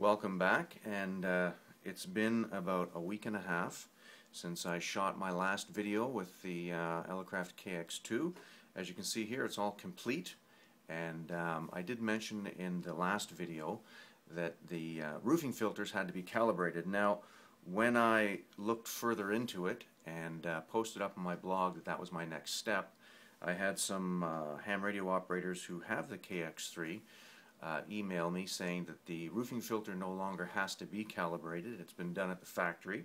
Welcome back, and uh, it's been about a week and a half since I shot my last video with the uh, Elecraft KX2. As you can see here, it's all complete, and um, I did mention in the last video that the uh, roofing filters had to be calibrated. Now, when I looked further into it and uh, posted up on my blog that that was my next step, I had some uh, ham radio operators who have the KX3 uh, email me saying that the roofing filter no longer has to be calibrated. It's been done at the factory.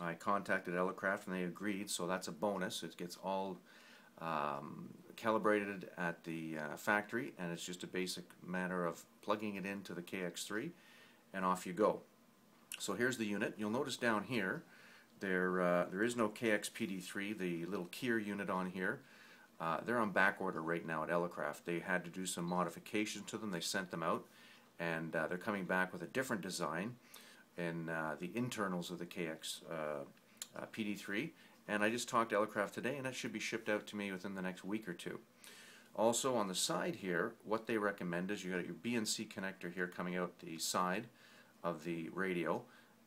I contacted Elecraft and they agreed, so that's a bonus. It gets all um, calibrated at the uh, factory and it's just a basic matter of plugging it into the KX3 and off you go. So here's the unit. You'll notice down here there, uh, there is no KX-PD3, the little keyer unit on here. Uh, they're on back order right now at Elecraft. They had to do some modifications to them. They sent them out, and uh, they're coming back with a different design in uh, the internals of the KX uh, uh, PD3. And I just talked to Elecraft today, and that should be shipped out to me within the next week or two. Also on the side here, what they recommend is you got your BNC connector here coming out the side of the radio.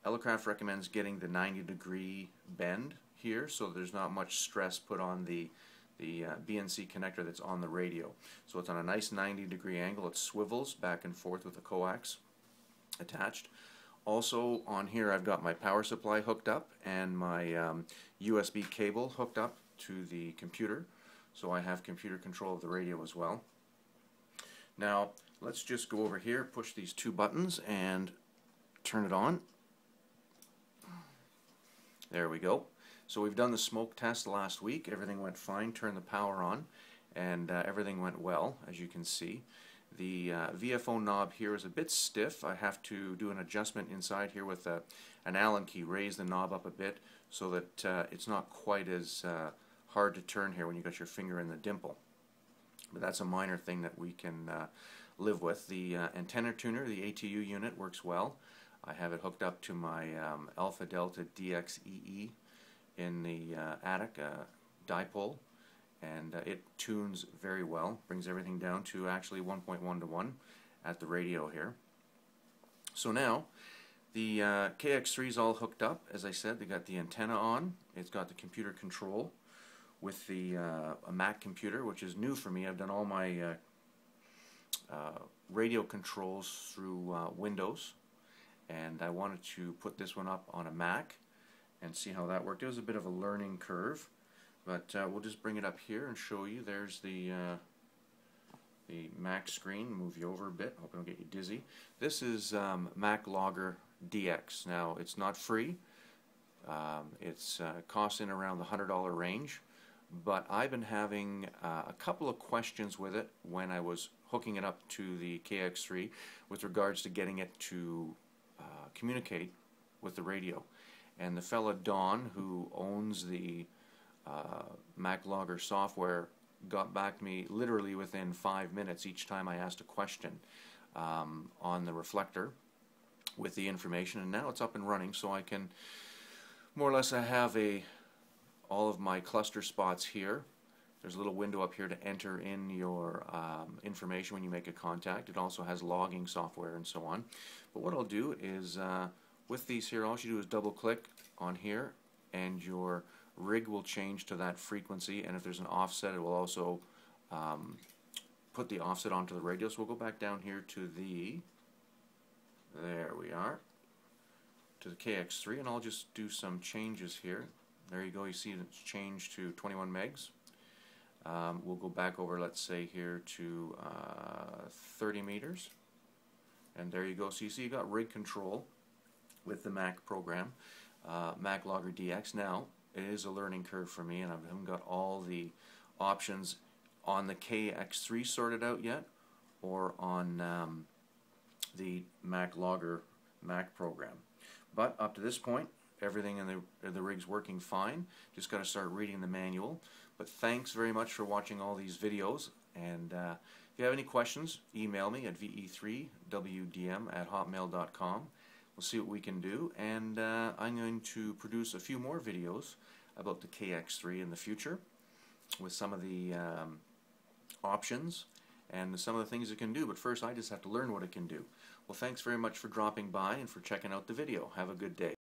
Elecraft recommends getting the 90 degree bend here so there's not much stress put on the the uh, BNC connector that's on the radio. So it's on a nice 90 degree angle. It swivels back and forth with the coax attached. Also on here I've got my power supply hooked up and my um, USB cable hooked up to the computer. So I have computer control of the radio as well. Now let's just go over here, push these two buttons and turn it on. There we go. So we've done the smoke test last week. Everything went fine. Turned the power on, and uh, everything went well, as you can see. The uh, VFO knob here is a bit stiff. I have to do an adjustment inside here with a, an Allen key. Raise the knob up a bit so that uh, it's not quite as uh, hard to turn here when you got your finger in the dimple. But that's a minor thing that we can uh, live with. The uh, antenna tuner, the ATU unit, works well. I have it hooked up to my um, Alpha Delta DXEE in the uh, attic, uh, dipole, and uh, it tunes very well, brings everything down to actually 1.1 to 1 at the radio here. So now, the uh, KX3 is all hooked up. As I said, they got the antenna on. It's got the computer control with the a Mac computer, which is new for me. I've done all my uh, radio controls through uh, Windows, and I wanted to put this one up on a Mac and see how that worked. It was a bit of a learning curve, but uh, we'll just bring it up here and show you. There's the uh, the Mac screen. Move you over a bit. Hope I don't get you dizzy. This is um, Mac Logger DX. Now it's not free. Um, it's uh, costing around the hundred dollar range, but I've been having uh, a couple of questions with it when I was hooking it up to the KX3 with regards to getting it to uh, communicate with the radio. And the fella Don, who owns the uh, MacLogger software, got back to me literally within five minutes each time I asked a question um, on the reflector with the information. And now it's up and running, so I can more or less I have a all of my cluster spots here. There's a little window up here to enter in your um, information when you make a contact. It also has logging software and so on. But what I'll do is uh, with these here, all you do is double click on here and your rig will change to that frequency and if there's an offset it will also um, put the offset onto the radio. So we'll go back down here to the, there we are, to the KX3 and I'll just do some changes here. There you go, you see it's changed to 21 megs. Um, we'll go back over, let's say here to uh, 30 meters. And there you go. So you see you got rig control with the Mac program, uh, Mac Logger DX. Now, it is a learning curve for me, and I haven't got all the options on the KX3 sorted out yet, or on um, the Mac Logger Mac program. But up to this point, everything in the, the rig's working fine. Just got to start reading the manual. But thanks very much for watching all these videos. And uh, if you have any questions, email me at ve3wdm at hotmail.com. We'll see what we can do, and uh, I'm going to produce a few more videos about the KX3 in the future with some of the um, options and some of the things it can do, but first I just have to learn what it can do. Well, thanks very much for dropping by and for checking out the video. Have a good day.